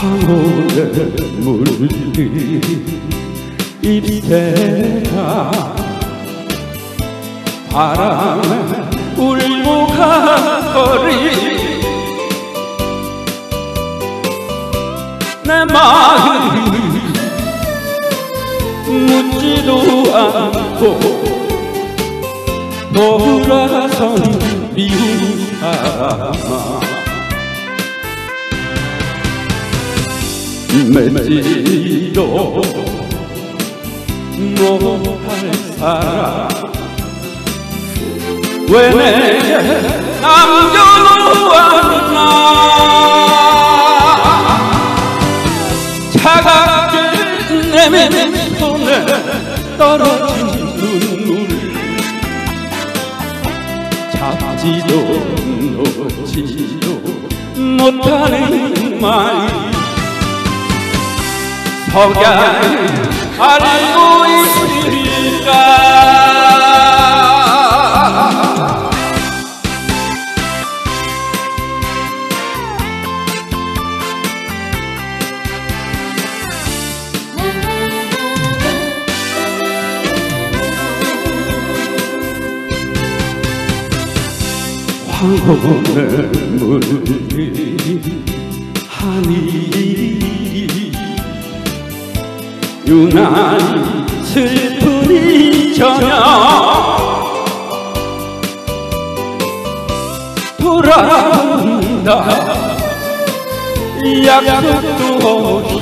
황혼의 물들이 입새가 바람에 울고 간 거리. 내 마음이 묻지도 않고 돌아선 미운 사람 맺지도 못할 사람. 왜 내게 남겨놓았나? 차갑게 내맨 손에 떨어진 눈물 잡지도 놓지도 못하는 마음 석양 알고 있으니까 황혼의 물이 하늘이 유난히 슬픈 이 저녁. 돌아온다. 약속도 없이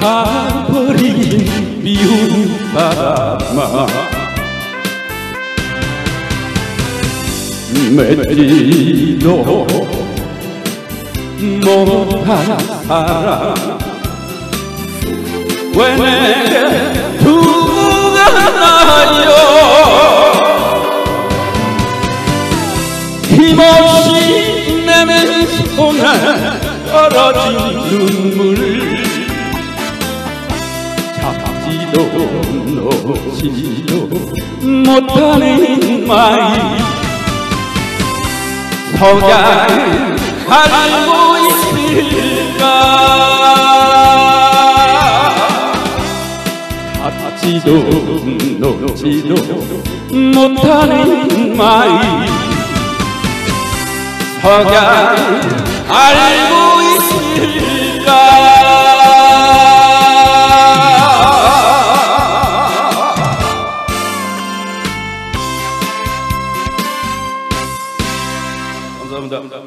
가버린 미운 사람아. 맺지도 못한 사람 왜 내게 두고 가나요 힘없이 내맨 손에 떨어진 눈물 잡지도 놓지도 못하는 마음 석양 알고 있을까 놓지도 못하는 마음 석양 알고 있을까 감사합니다.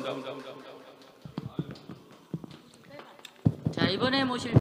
자 이번에 모실